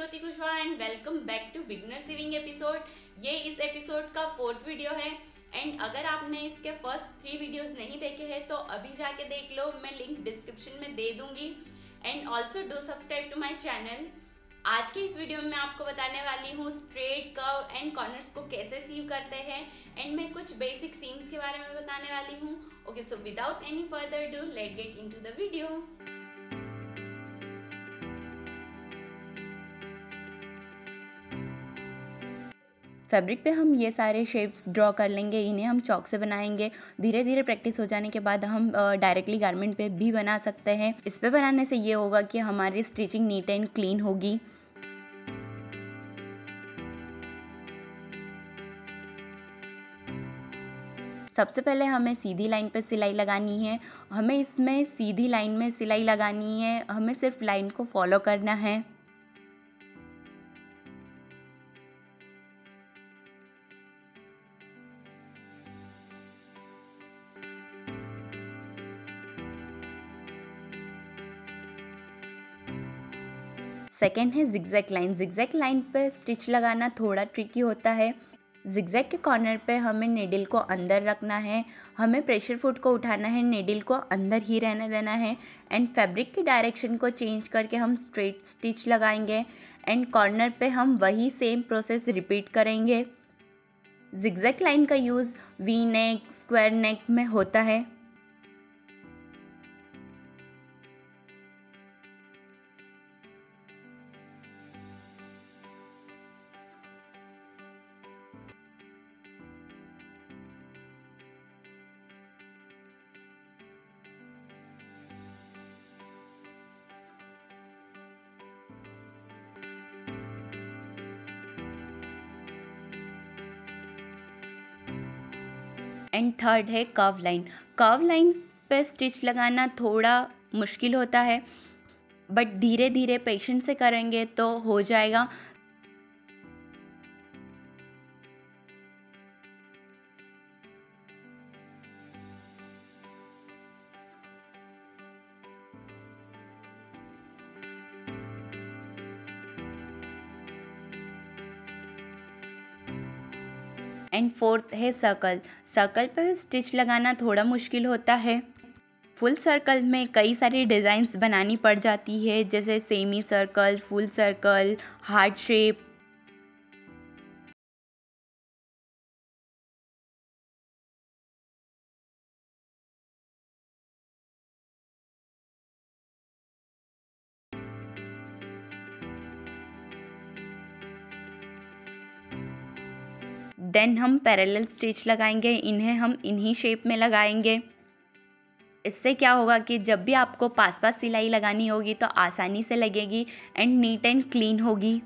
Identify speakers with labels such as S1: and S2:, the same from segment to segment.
S1: Jyoti Kushwaha and welcome back to beginner sewing episode ये इस episode का fourth video है। एंड अगर आपने इसके फ़र्स्ट थ्री वीडियोस नहीं देखे हैं तो अभी जाके देख लो, मैं लिंक डिस्क्रिप्शन में दे दूँगी। And also do subscribe to my channel आज के इस वीडियो में आपको बताने वाली हूँ स्ट्रेट कर्व एंड कॉर्नर्स को कैसे सीव करते हैं। एंड मैं कुछ बेसिक सीम्स के बारे में बताने वाली हूँ। Okay so without any further do let get in the video fabric पे हम ये सारे शेप्स ड्रॉ कर लेंगे, इन्हें हम चौक से बनाएँगे। धीरे धीरे प्रैक्टिस हो जाने के बाद हम डायरेक्टली गारमेंट पे भी बना सकते हैं। इस पे बनाने से ये होगा कि हमारी स्टिचिंग नीट एंड क्लीन होगी। सबसे पहले हमें सीधी लाइन पर सिलाई लगानी है। हमें इसमें सीधी लाइन में सिलाई लगानी है। हमें सिर्फ़ लाइन को फॉलो करना है। सेकेंड है जिगजैक लाइन जिगजैक लाइन पर स्टिच लगाना थोड़ा ट्रिकी होता है। जिगजैक के कॉर्नर पे हमें नेडिल को अंदर रखना है। हमें प्रेशर फुट को उठाना है नेडिल को अंदर ही रहने देना है। एंड फैब्रिक की डायरेक्शन को चेंज करके हम स्ट्रेट स्टिच लगाएँगे। एंड कॉर्नर पे हम वही सेम प्रोसेस रिपीट करेंगे। जिगजैक लाइन का use V neck square neck में होता है। एंड थर्ड है कर्व लाइन कर्व लाइन पे स्टिच लगाना थोड़ा मुश्किल होता है बट धीरे धीरे पेशेंट से करेंगे तो हो जाएगा। एंड फोर्थ है सर्कल। सर्कल पर स्टिच लगाना थोड़ा मुश्किल होता है। फुल सर्कल में कई सारी डिज़ाइंस बनानी पड़ जाती है, जैसे semi circle full circle heart shape then हम पैरेलल स्टिच लगाएँगे, इन्हें हम इन्हीं शेप में लगाएँगे। इससे क्या होगा कि जब भी आपको पास पास सिलाई लगानी होगी तो आसानी से लगेगी एंड नीट एंड क्लीन होगी।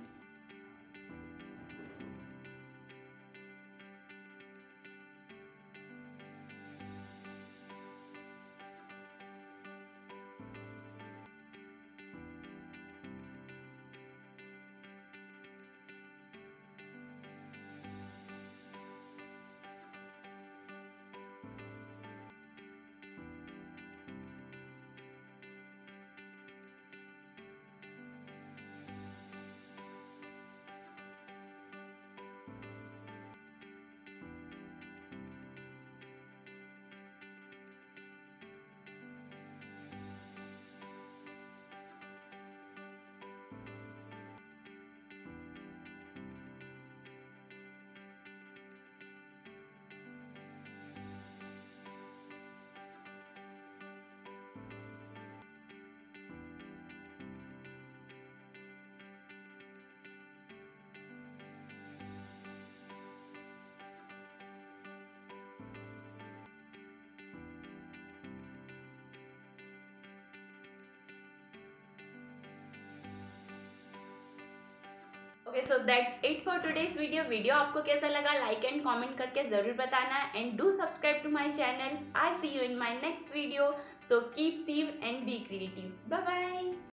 S1: Okay so that's it for today's video video आपको कैसा लगा? लाइक एंड कमेंट करके ज़रूर बताना and do subscribe to my channel I see you in my next video so keep sew and be creative bye bye